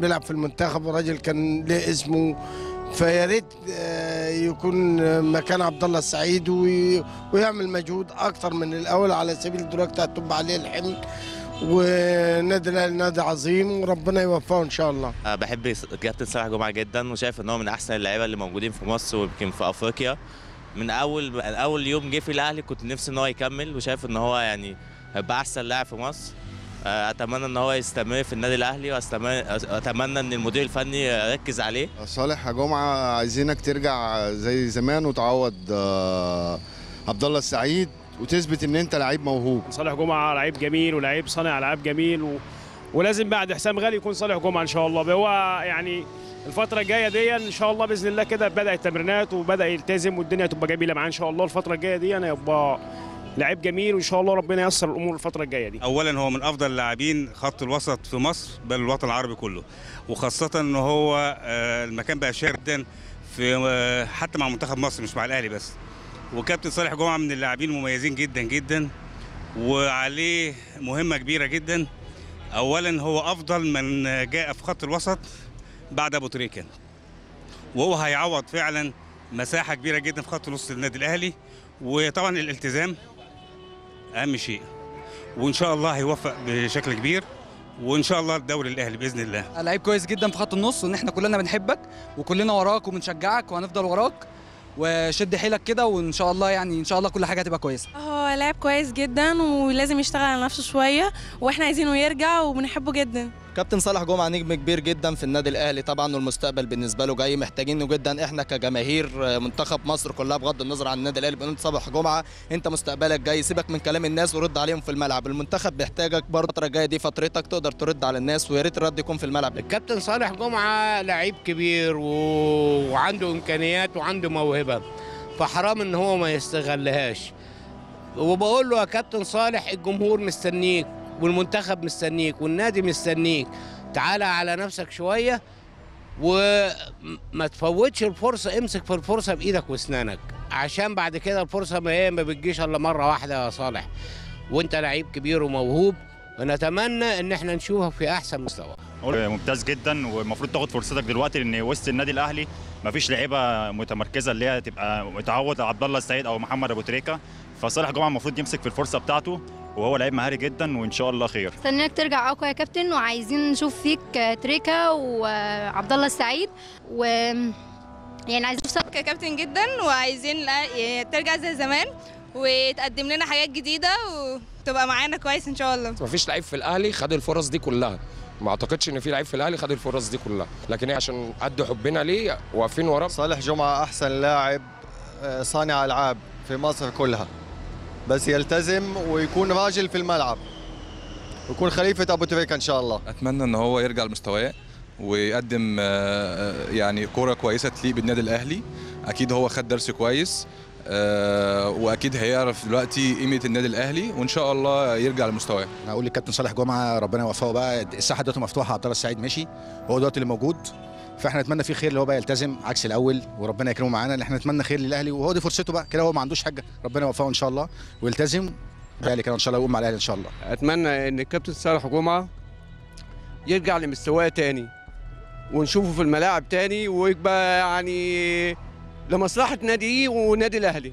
بيلعب في المنتخب وراجل كان له اسمه فيا ريت آه، يكون مكان عبد الله السعيد وي- ويعمل مجهود أكتر من الأول على سبيل دلوقتي هتبقى عليه الحمل. ونادي الأهلي نادي عظيم وربنا يوفقه إن شاء الله. أنا بحب كابتن صالح جمعة جدا وشايف إن هو من أحسن اللعيبة اللي موجودين في مصر ويمكن في أفريقيا. من أول أول يوم جه في الأهلي كنت نفسي إن هو يكمل وشايف إن هو يعني هيبقى أحسن لاعب في مصر. آه، أتمنى إن هو يستمر في النادي الأهلي واتمنى إن المدير الفني يركز عليه. صالح جمعة عايزينك ترجع زي زمان وتعوض آه، عبد الله السعيد وتثبت إن أنت لعيب موهوب. صالح جمعة لعيب جميل ولعيب صانع ألعاب جميل و... ولازم بعد حسام غالي يكون صالح جمعة إن شاء الله. هو يعني الفترة الجاية دي إن شاء الله بإذن الله كده بدأ التمرينات وبدأ يلتزم والدنيا تبقى جميلة معاه إن شاء الله. الفترة الجاية دي أنا يبقى لعيب جميل وإن شاء الله ربنا ييسر الأمور الفترة الجاية دي. اولا هو من أفضل اللاعبين خط الوسط في مصر بل الوطن العربي كله. وخاصة إن هو آه، المكان بقى شاغر جدا في آه، حتى مع منتخب مصر مش مع الأهلي بس. وكابتن صالح جمعة من اللاعبين المميزين جدا جدا. وعليه مهمة كبيرة جدا. اولا هو أفضل من جاء في خط الوسط بعد أبو تريكة. وهو هيعوض فعلا مساحة كبيرة جدا في خط الوسط النادي الأهلي. وطبعا الالتزام. أهم شيء. وإن شاء الله هيوفق بشكل كبير وإن شاء الله الدوري الأهلي بإذن الله. لعيب كويس جدا في خط النص وان إحنا كلنا بنحبك وكلنا وراك وبنشجعك وهنفضل وراك. وشد حيلك كده وإن شاء الله يعني إن شاء الله كل حاجة هتبقى كويسة. هو لاعب كويس جدا ولازم يشتغل على نفسه شوية وإحنا عايزينه يرجع وبنحبه جدا. كابتن صالح جمعة نجم كبير جدا في النادي الأهلي. طبعا والمستقبل بالنسبة له جاي. محتاجينه جدا. إحنا كجماهير منتخب مصر كلها بغض النظر عن النادي الأهلي بنقول صالح جمعة. أنت مستقبلك جاي. سيبك من كلام الناس ورد عليهم في الملعب. المنتخب بيحتاجك برضه الفترة الجاية دي. فترتك تقدر ترد على الناس ويا ريت الرد يكون في الملعب. الكابتن صالح جمعة لعيب كبير و... وعنده إمكانيات وعنده موهبة. فحرام إن هو ما يستغلهاش. وبقول له يا كابتن صالح الجمهور مستنيك. والمنتخب مستنيك والنادي مستنيك. تعالى على نفسك شوية وما تفوتش الفرصة امسك في الفرصة بإيدك وأسنانك. عشان بعد كده الفرصة ما هي ما بتجيش إلا مرة واحدة يا صالح. وأنت لعيب كبير وموهوب ونتمنى إن إحنا نشوفك في أحسن مستوى. ممتاز جدا والمفروض تاخد فرصتك دلوقتي لأن وسط النادي الأهلي مفيش لعيبة متمركزة اللي هي تبقى متعود عبد الله السعيد أو محمد أبو تريكة. فصالح جمعة المفروض يمسك في الفرصة بتاعته وهو لعيب مهاري جدا وإن شاء الله خير. استناك ترجع أقوى يا كابتن وعايزين نشوف فيك تريكا وعبد الله السعيد. و يعني عايزين نشوف كابتن جدا وعايزين ترجع زي زمان وتقدم لنا حاجات جديدة وتبقى معانا كويس إن شاء الله. مفيش لعيب في الأهلي خد الفرص دي كلها. ما أعتقدش إن في لعيب في الأهلي خد الفرص دي كلها. لكن هي عشان قد حبنا ليه واقفين وراه صالح جمعة أحسن لاعب آه، صانع ألعاب في مصر كلها. بس يلتزم ويكون راجل في الملعب. ويكون خليفة أبو تريكة إن شاء الله. أتمنى إن هو يرجع لمستواه ويقدم آه، يعني كورة كويسة تليق بالنادي الأهلي. أكيد هو خد درس كويس آه، وأكيد هيعرف دلوقتي قيمة النادي الأهلي وإن شاء الله يرجع لمستواه. هقول للكابتن صالح جمعة ربنا يوفقه بقى. الساحة دلوقتي مفتوحة عبد الله السعيد مشي. هو دلوقتي اللي موجود. فاحنا نتمنى فيه خير اللي هو بقى يلتزم عكس الأول وربنا يكرمه معانا اللي إحنا نتمنى خير للأهلي. وهو دي فرصته بقى كده هو ما عندوش حاجة ربنا يوفقه إن شاء الله ويلتزم. الأهلي كده إن شاء الله يقوم مع الأهلي إن شاء الله. أتمنى إن الكابتن صالح جمعة يرجع لمستواه تاني ونشوفه في الملاعب تاني ويبقى يعني لمصلحة ناديه ونادي الأهلي.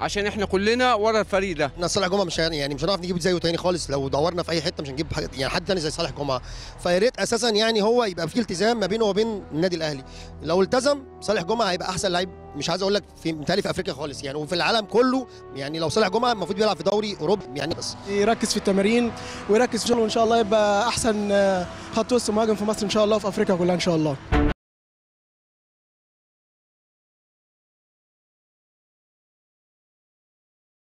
عشان إحنا كلنا ورا الفريق ده. إحنا صالح جمعة مش يعني مش هنعرف نجيب زيه تاني خالص. لو دورنا في أي حتة مش هنجيب حاجة يعني حد تاني زي صالح جمعة. فيا ريت أساسا يعني هو يبقى في التزام ما بينه وبين النادي الأهلي. لو التزم صالح جمعة هيبقى أحسن لعيب. مش عايز أقول لك في متهيألي في أفريقيا خالص يعني. وفي العالم كله يعني لو صالح جمعة المفروض بيلعب في دوري أوروبي يعني بس. يركز في التمارين ويركز في شغله وان شاء الله يبقى أحسن آه، خط وسط مهاجم في مصر إن شاء الله وفي أفريقيا كلها إن شاء الله.